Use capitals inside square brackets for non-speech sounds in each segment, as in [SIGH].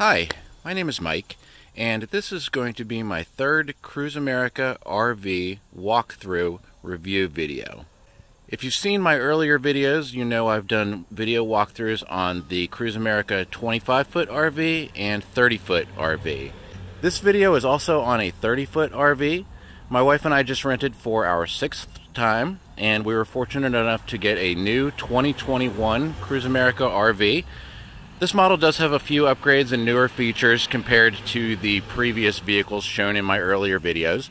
Hi, my name is Mike, and this is going to be my third Cruise America RV walkthrough review video. If you've seen my earlier videos, you know I've done video walkthroughs on the Cruise America 25 foot RV and 30 foot RV. This video is also on a 30 foot RV. My wife and I just rented for our sixth time, and we were fortunate enough to get a new 2021 Cruise America RV this model does have a few upgrades and newer features compared to the previous vehicles shown in my earlier videos.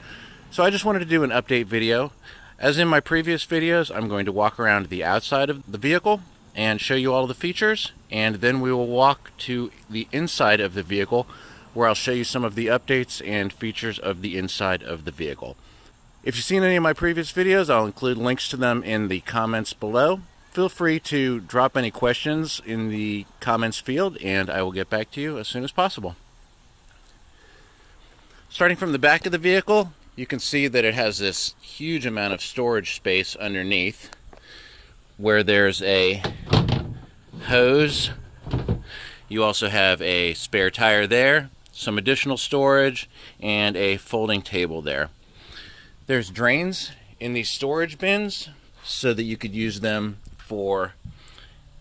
So I just wanted to do an update video. As in my previous videos, I'm going to walk around the outside of the vehicle and show you all the features, and then we will walk to the inside of the vehicle where I'll show you some of the updates and features of the inside of the vehicle. If you've seen any of my previous videos, I'll include links to them in the comments below feel free to drop any questions in the comments field and I will get back to you as soon as possible. Starting from the back of the vehicle, you can see that it has this huge amount of storage space underneath where there's a hose. You also have a spare tire there, some additional storage, and a folding table there. There's drains in these storage bins so that you could use them for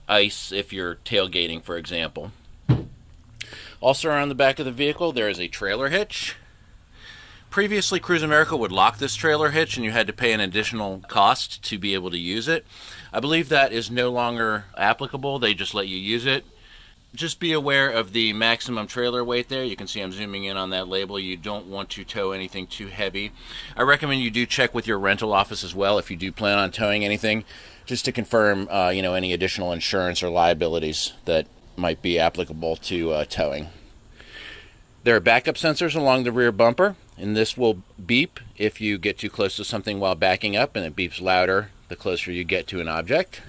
ice if you're tailgating, for example. Also around the back of the vehicle, there is a trailer hitch. Previously, Cruise America would lock this trailer hitch and you had to pay an additional cost to be able to use it. I believe that is no longer applicable. They just let you use it. Just be aware of the maximum trailer weight there. You can see I'm zooming in on that label. You don't want to tow anything too heavy. I recommend you do check with your rental office as well if you do plan on towing anything just to confirm, uh, you know, any additional insurance or liabilities that might be applicable to uh, towing. There are backup sensors along the rear bumper, and this will beep if you get too close to something while backing up, and it beeps louder the closer you get to an object.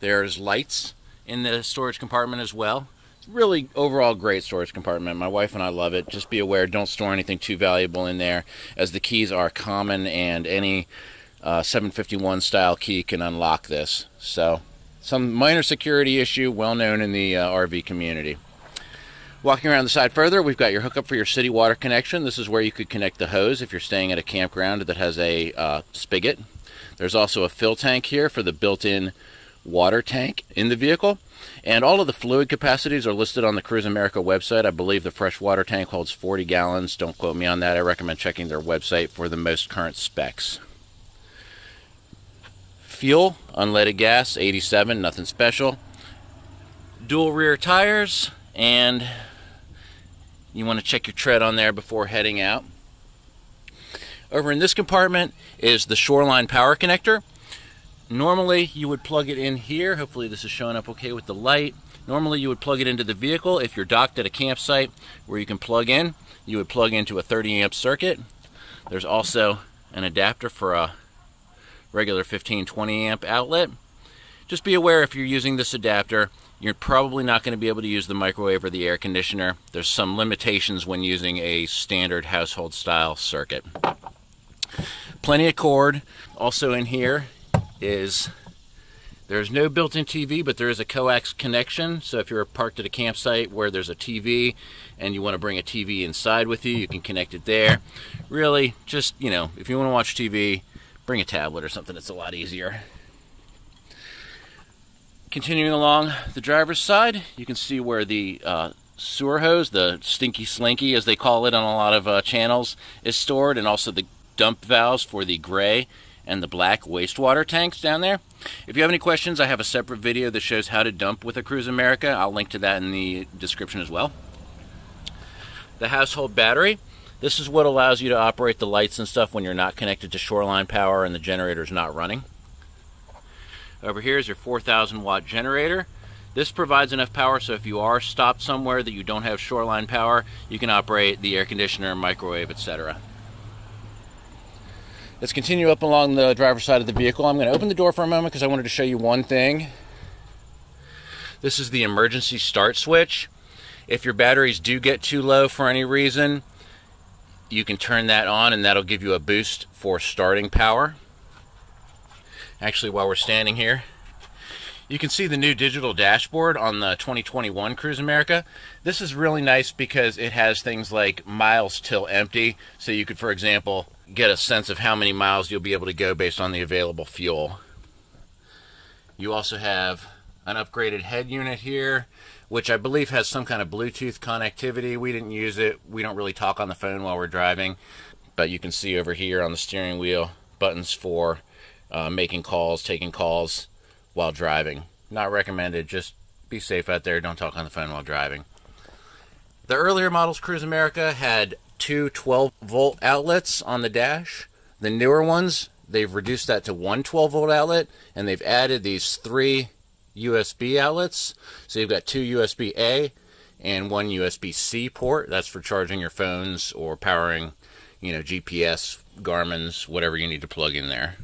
There's lights in the storage compartment as well. Really, overall, great storage compartment. My wife and I love it. Just be aware, don't store anything too valuable in there, as the keys are common and any uh, 751 style key can unlock this. So, some minor security issue, well known in the uh, RV community. Walking around the side further, we've got your hookup for your city water connection. This is where you could connect the hose if you're staying at a campground that has a uh, spigot. There's also a fill tank here for the built-in water tank in the vehicle. And all of the fluid capacities are listed on the Cruise America website. I believe the fresh water tank holds 40 gallons. Don't quote me on that. I recommend checking their website for the most current specs. Fuel, unleaded gas, 87, nothing special. Dual rear tires, and you want to check your tread on there before heading out. Over in this compartment is the Shoreline power connector. Normally you would plug it in here. Hopefully this is showing up okay with the light. Normally you would plug it into the vehicle if you're docked at a campsite where you can plug in. You would plug into a 30 amp circuit. There's also an adapter for a regular 15 20 amp outlet. Just be aware if you're using this adapter, you're probably not going to be able to use the microwave or the air conditioner. There's some limitations when using a standard household style circuit. Plenty of cord. Also in here is there's no built-in TV, but there is a coax connection. So if you're parked at a campsite where there's a TV and you want to bring a TV inside with you, you can connect it there. Really, just, you know, if you want to watch TV, bring a tablet or something that's a lot easier. Continuing along the driver's side, you can see where the uh, sewer hose, the stinky slinky as they call it on a lot of uh, channels, is stored, and also the dump valves for the gray and the black wastewater tanks down there. If you have any questions, I have a separate video that shows how to dump with a Cruise America. I'll link to that in the description as well. The household battery this is what allows you to operate the lights and stuff when you're not connected to shoreline power and the generator's not running. Over here is your 4,000 watt generator. This provides enough power so if you are stopped somewhere that you don't have shoreline power, you can operate the air conditioner, microwave, etc. Let's continue up along the driver's side of the vehicle. I'm going to open the door for a moment because I wanted to show you one thing. This is the emergency start switch. If your batteries do get too low for any reason, you can turn that on and that'll give you a boost for starting power. Actually, while we're standing here, You can see the new digital dashboard on the 2021 Cruise America. This is really nice because it has things like miles till empty. So you could, for example, get a sense of how many miles you'll be able to go based on the available fuel. You also have an upgraded head unit here, which I believe has some kind of Bluetooth connectivity. We didn't use it. We don't really talk on the phone while we're driving. But you can see over here on the steering wheel buttons for uh, making calls, taking calls, while driving. Not recommended. Just be safe out there. Don't talk on the phone while driving. The earlier models, Cruise America, had two 12 volt outlets on the dash. The newer ones, they've reduced that to one 12 volt outlet and they've added these three USB outlets. So you've got two USB A and one USB C port. That's for charging your phones or powering, you know, GPS, Garmin's, whatever you need to plug in there.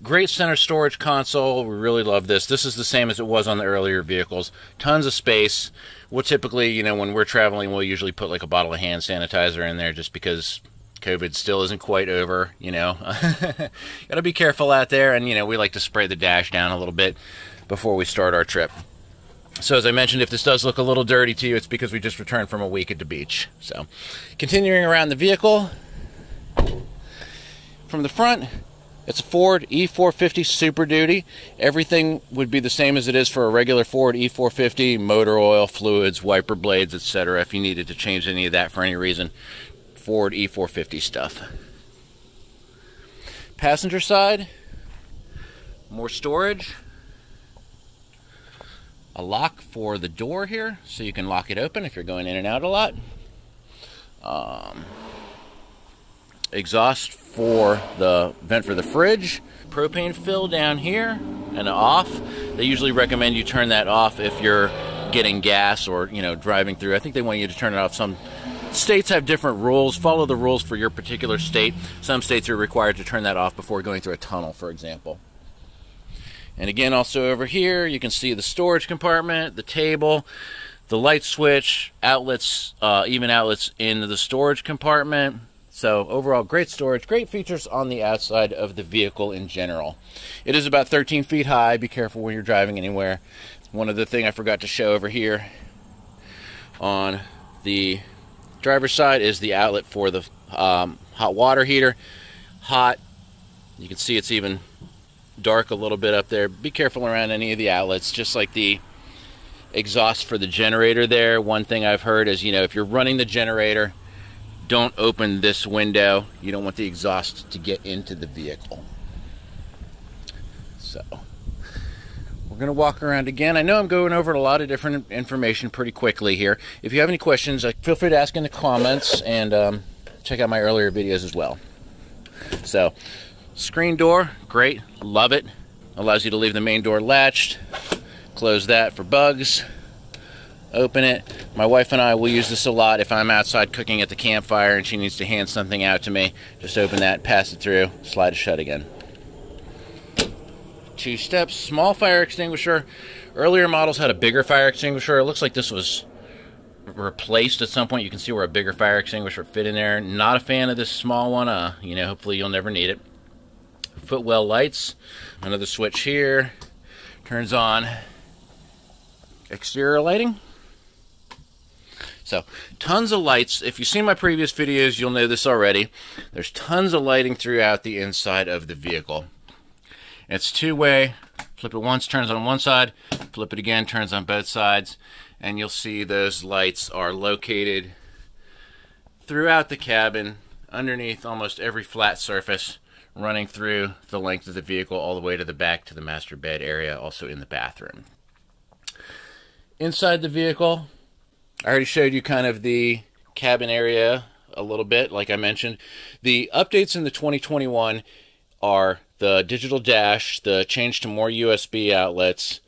Great center storage console. We really love this. This is the same as it was on the earlier vehicles. Tons of space. We'll typically, you know, when we're traveling, we'll usually put like a bottle of hand sanitizer in there just because COVID still isn't quite over, you know. [LAUGHS] Gotta be careful out there, and, you know, we like to spray the dash down a little bit before we start our trip. So, as I mentioned, if this does look a little dirty to you, it's because we just returned from a week at the beach. So, continuing around the vehicle, from the front, it's a Ford E450 Super Duty. Everything would be the same as it is for a regular Ford E450, motor oil, fluids, wiper blades, etc. If you needed to change any of that for any reason, Ford E450 stuff. Passenger side, more storage. A lock for the door here, so you can lock it open if you're going in and out a lot. Um, exhaust for the vent for the fridge. Propane fill down here and off. They usually recommend you turn that off if you're getting gas or you know driving through. I think they want you to turn it off. Some states have different rules. Follow the rules for your particular state. Some states are required to turn that off before going through a tunnel, for example. And again, also over here, you can see the storage compartment, the table, the light switch, outlets, uh, even outlets in the storage compartment. So overall, great storage, great features on the outside of the vehicle in general. It is about 13 feet high. Be careful when you're driving anywhere. One other thing I forgot to show over here on the driver's side is the outlet for the um, hot water heater. Hot. You can see it's even dark a little bit up there. Be careful around any of the outlets, just like the exhaust for the generator there. One thing I've heard is, you know, if you're running the generator, don't open this window. You don't want the exhaust to get into the vehicle. So, we're going to walk around again. I know I'm going over a lot of different information pretty quickly here. If you have any questions, uh, feel free to ask in the comments and um, check out my earlier videos as well. So, screen door, great, love it. Allows you to leave the main door latched. Close that for bugs open it. My wife and I will use this a lot if I'm outside cooking at the campfire and she needs to hand something out to me. Just open that, pass it through, slide it shut again. Two steps, small fire extinguisher. Earlier models had a bigger fire extinguisher. It looks like this was replaced at some point. You can see where a bigger fire extinguisher fit in there. Not a fan of this small one. Uh, you know, hopefully you'll never need it. Footwell lights. Another switch here. Turns on exterior lighting. So, tons of lights. If you've seen my previous videos, you'll know this already. There's tons of lighting throughout the inside of the vehicle. It's two-way. Flip it once, turns on one side. Flip it again, turns on both sides. And you'll see those lights are located throughout the cabin, underneath almost every flat surface, running through the length of the vehicle all the way to the back to the master bed area, also in the bathroom. Inside the vehicle, I already showed you kind of the cabin area a little bit, like I mentioned. The updates in the 2021 are the digital dash, the change to more USB outlets,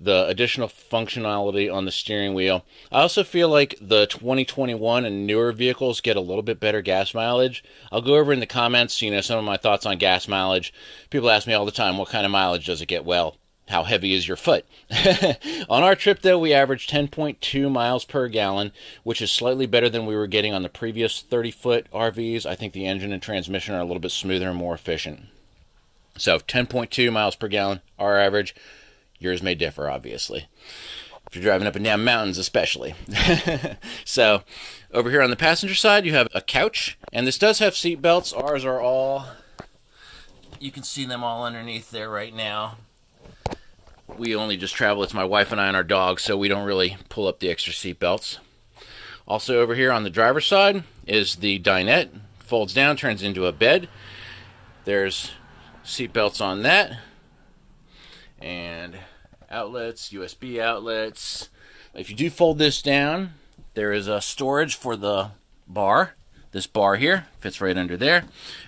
the additional functionality on the steering wheel. I also feel like the 2021 and newer vehicles get a little bit better gas mileage. I'll go over in the comments, you know, some of my thoughts on gas mileage. People ask me all the time, what kind of mileage does it get? Well, how heavy is your foot? [LAUGHS] on our trip, though, we averaged 10.2 miles per gallon, which is slightly better than we were getting on the previous 30 foot RVs. I think the engine and transmission are a little bit smoother and more efficient. So 10.2 miles per gallon, our average. Yours may differ, obviously. If you're driving up and down mountains, especially. [LAUGHS] so, over here on the passenger side, you have a couch, and this does have seat belts. Ours are all, you can see them all underneath there right now. We only just travel, it's my wife and I and our dog, so we don't really pull up the extra seat belts. Also, over here on the driver's side is the dinette. Folds down, turns into a bed. There's seat belts on that. And outlets, USB outlets. If you do fold this down, there is a storage for the bar. This bar here fits right under there.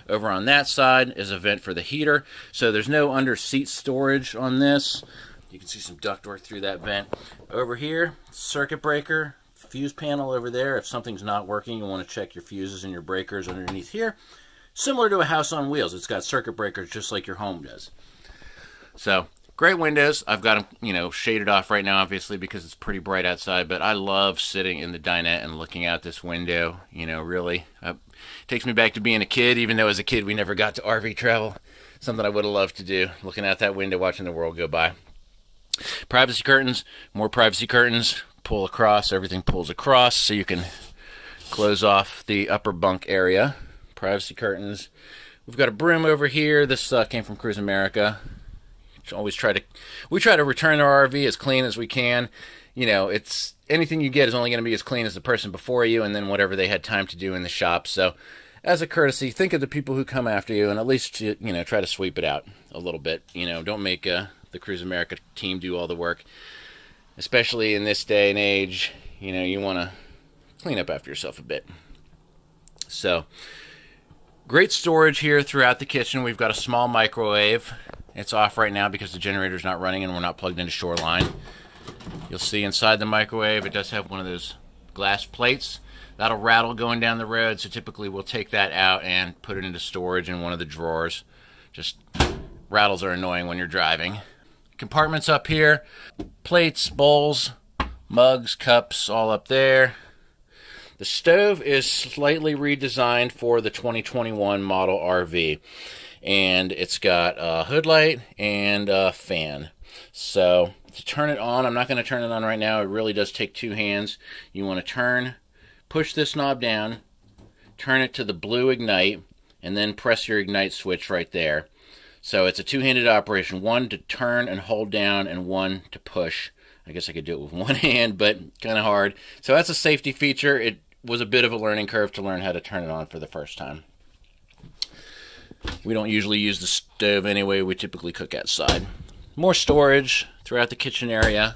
Over on that side is a vent for the heater. So there's no under seat storage on this. You can see some ductwork through that vent. Over here, circuit breaker, fuse panel over there. If something's not working, you want to check your fuses and your breakers underneath here. Similar to a house on wheels. It's got circuit breakers just like your home does. So Great windows. I've got them, you know, shaded off right now, obviously, because it's pretty bright outside. But I love sitting in the dinette and looking out this window. You know, really uh, takes me back to being a kid. Even though as a kid we never got to RV travel, something I would have loved to do. Looking out that window, watching the world go by. Privacy curtains, more privacy curtains. Pull across, everything pulls across, so you can close off the upper bunk area. Privacy curtains. We've got a broom over here. This uh, came from Cruise America always try to we try to return our RV as clean as we can. You know, it's anything you get is only going to be as clean as the person before you, and then whatever they had time to do in the shop. So, as a courtesy, think of the people who come after you, and at least you know try to sweep it out a little bit. You know, don't make uh, the Cruise America team do all the work, especially in this day and age. You know, you want to clean up after yourself a bit. So, great storage here throughout the kitchen. We've got a small microwave. It's off right now because the generator's not running and we're not plugged into Shoreline. You'll see inside the microwave it does have one of those glass plates. That'll rattle going down the road, so typically we'll take that out and put it into storage in one of the drawers. Just rattles are annoying when you're driving. Compartments up here, plates, bowls, mugs, cups, all up there. The stove is slightly redesigned for the 2021 model RV and it's got a hood light and a fan. So to turn it on, I'm not going to turn it on right now. It really does take two hands. You want to turn, push this knob down, turn it to the blue ignite, and then press your ignite switch right there. So it's a two-handed operation, one to turn and hold down and one to push. I guess I could do it with [LAUGHS] one hand, but kind of hard. So that's a safety feature. It was a bit of a learning curve to learn how to turn it on for the first time. We don't usually use the stove anyway, we typically cook outside. More storage throughout the kitchen area.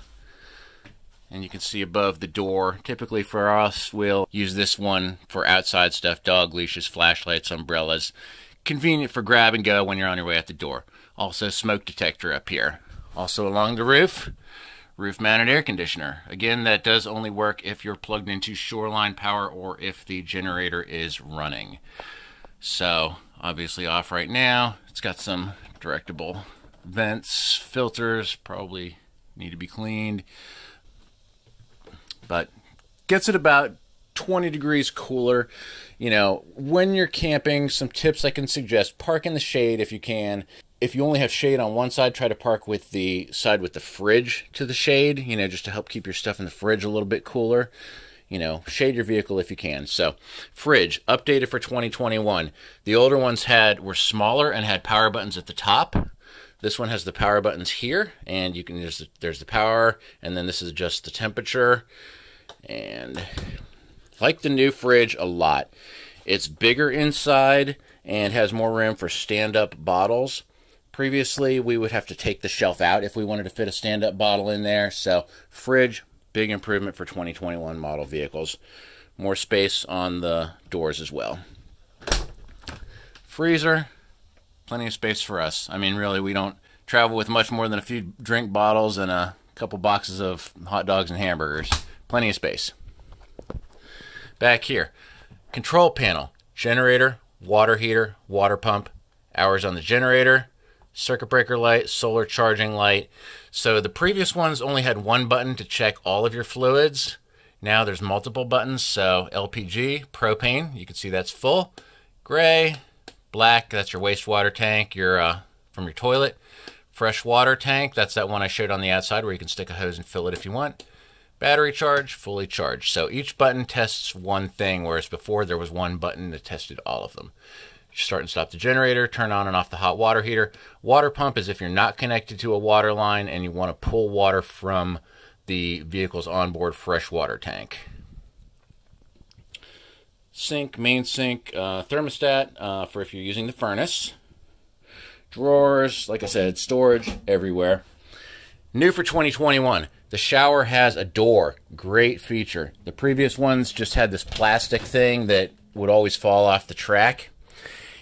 And you can see above the door, typically for us, we'll use this one for outside stuff, dog leashes, flashlights, umbrellas. Convenient for grab and go when you're on your way out the door. Also smoke detector up here. Also along the roof, roof mounted air conditioner. Again, that does only work if you're plugged into shoreline power or if the generator is running. So obviously off right now. It's got some directable vents, filters, probably need to be cleaned. But gets it about 20 degrees cooler. You know, when you're camping, some tips I can suggest park in the shade if you can. If you only have shade on one side, try to park with the side with the fridge to the shade, you know, just to help keep your stuff in the fridge a little bit cooler you know, shade your vehicle if you can. So, fridge updated for 2021. The older ones had were smaller and had power buttons at the top. This one has the power buttons here, and you can just there's the power, and then this is just the temperature. And like the new fridge a lot. It's bigger inside and has more room for stand-up bottles. Previously, we would have to take the shelf out if we wanted to fit a stand-up bottle in there. So, fridge Big improvement for 2021 model vehicles. More space on the doors as well. Freezer, plenty of space for us. I mean, really, we don't travel with much more than a few drink bottles and a couple boxes of hot dogs and hamburgers. Plenty of space. Back here, control panel, generator, water heater, water pump, hours on the generator, circuit breaker light, solar charging light. So the previous ones only had one button to check all of your fluids. Now there's multiple buttons. So LPG, propane, you can see that's full. Gray, black, that's your wastewater tank, your uh, from your toilet. Fresh water tank, that's that one I showed on the outside where you can stick a hose and fill it if you want. Battery charge, fully charged. So each button tests one thing, whereas before there was one button that tested all of them. Start and stop the generator, turn on and off the hot water heater. Water pump is if you're not connected to a water line and you want to pull water from the vehicle's onboard freshwater tank. Sink, main sink, uh, thermostat uh, for if you're using the furnace drawers, like I said, storage everywhere. New for 2021, the shower has a door. Great feature. The previous ones just had this plastic thing that would always fall off the track.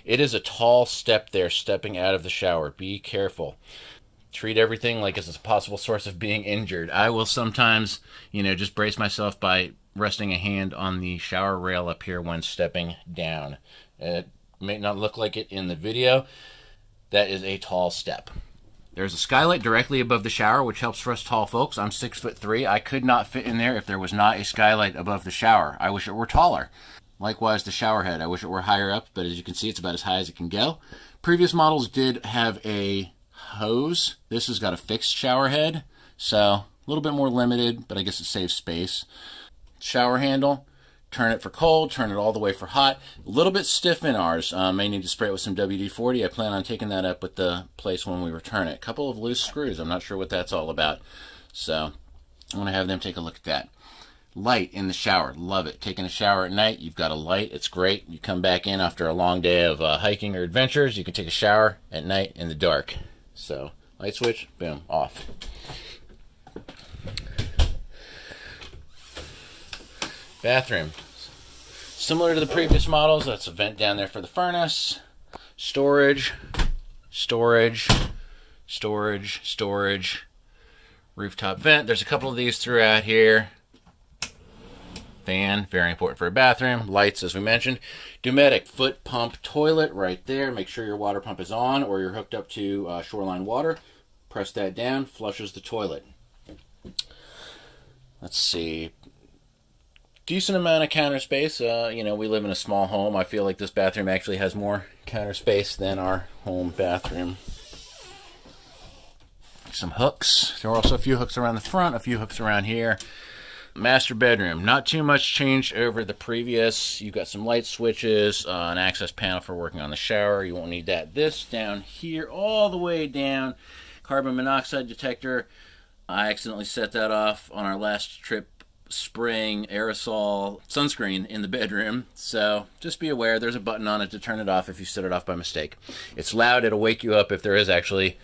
It is a tall step there, stepping out of the shower. Be careful. Treat everything like it's a possible source of being injured. I will sometimes, you know, just brace myself by resting a hand on the shower rail up here when stepping down. It may not look like it in the video, that is a tall step. There's a skylight directly above the shower, which helps for us tall folks. I'm six foot three. I could not fit in there if there was not a skylight above the shower. I wish it were taller. Likewise, the shower head. I wish it were higher up, but as you can see, it's about as high as it can go. Previous models did have a hose. This has got a fixed shower head, so a little bit more limited, but I guess it saves space. Shower handle turn it for cold, turn it all the way for hot. A little bit stiff in ours. Um, may need to spray it with some WD-40. I plan on taking that up with the place when we return it. A couple of loose screws. I'm not sure what that's all about. So I want to have them take a look at that. Light in the shower. Love it. Taking a shower at night, you've got a light. It's great. You come back in after a long day of uh, hiking or adventures. You can take a shower at night in the dark. So light switch, boom, off. Bathroom. Similar to the previous models, that's a vent down there for the furnace. Storage, storage, storage, storage. Rooftop vent. There's a couple of these throughout here. Fan, very important for a bathroom. Lights, as we mentioned. Dometic foot pump toilet right there. Make sure your water pump is on or you're hooked up to uh, shoreline water. Press that down, flushes the toilet. Let's see decent amount of counter space. Uh, you know, we live in a small home. I feel like this bathroom actually has more counter space than our home bathroom. Some hooks. There are also a few hooks around the front, a few hooks around here. Master bedroom. Not too much change over the previous. You've got some light switches, uh, an access panel for working on the shower. You won't need that. This down here, all the way down. Carbon monoxide detector. I accidentally set that off on our last trip spraying aerosol sunscreen in the bedroom. So just be aware there's a button on it to turn it off if you set it off by mistake. It's loud, it'll wake you up if there is actually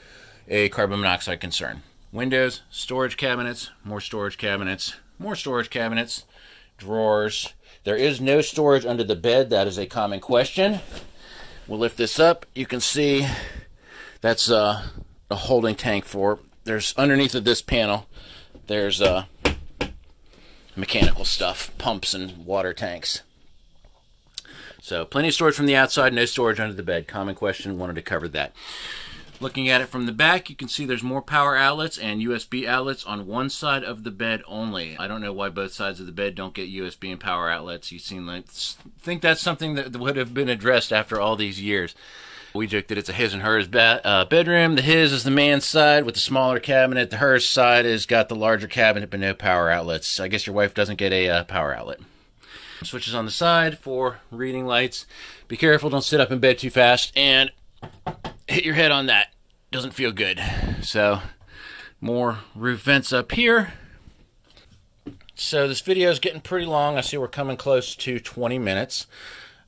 a carbon monoxide concern. Windows, storage cabinets, more storage cabinets, more storage cabinets, drawers. There is no storage under the bed. That is a common question. We'll lift this up. You can see that's uh, a holding tank for. There's underneath of this panel. There's a uh, mechanical stuff, pumps and water tanks. So plenty of storage from the outside, no storage under the bed. Common question, wanted to cover that. Looking at it from the back, you can see there's more power outlets and USB outlets on one side of the bed only. I don't know why both sides of the bed don't get USB and power outlets. You seem like think that's something that would have been addressed after all these years. We joke that it's a his and hers uh, bedroom. The his is the man's side with the smaller cabinet. The hers side has got the larger cabinet but no power outlets. I guess your wife doesn't get a uh, power outlet. Switches on the side for reading lights. Be careful, don't sit up in bed too fast and hit your head on that. Doesn't feel good. So, more roof vents up here. So this video is getting pretty long. I see we're coming close to 20 minutes.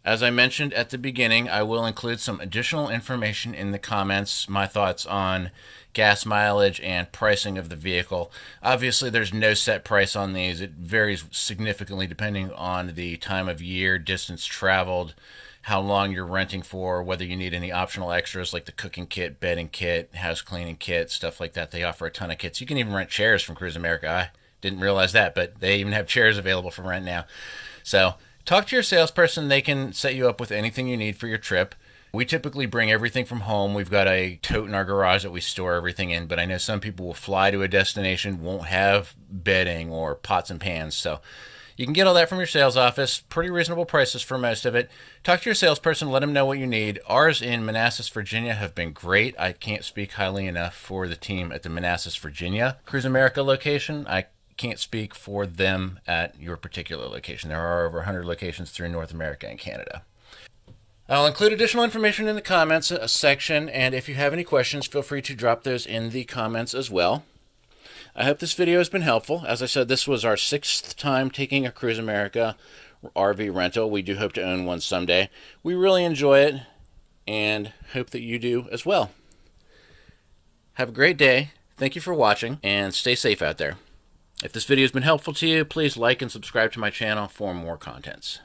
As I mentioned at the beginning, I will include some additional information in the comments, my thoughts on gas mileage and pricing of the vehicle. Obviously, there's no set price on these. It varies significantly depending on the time of year, distance traveled, how long you're renting for, whether you need any optional extras like the cooking kit, bedding kit, house cleaning kit, stuff like that. They offer a ton of kits. You can even rent chairs from Cruise America. I didn't realize that, but they even have chairs available for rent now. So, Talk to your salesperson. They can set you up with anything you need for your trip. We typically bring everything from home. We've got a tote in our garage that we store everything in, but I know some people will fly to a destination, won't have bedding or pots and pans. So You can get all that from your sales office. Pretty reasonable prices for most of it. Talk to your salesperson, let them know what you need. Ours in Manassas, Virginia have been great. I can't speak highly enough for the team at the Manassas, Virginia Cruise America location. I can't speak for them at your particular location. There are over 100 locations through North America and Canada. I'll include additional information in the comments uh, section, and if you have any questions, feel free to drop those in the comments as well. I hope this video has been helpful. As I said, this was our sixth time taking a Cruise America RV rental. We do hope to own one someday. We really enjoy it and hope that you do as well. Have a great day. Thank you for watching and stay safe out there. If this video has been helpful to you, please like and subscribe to my channel for more contents.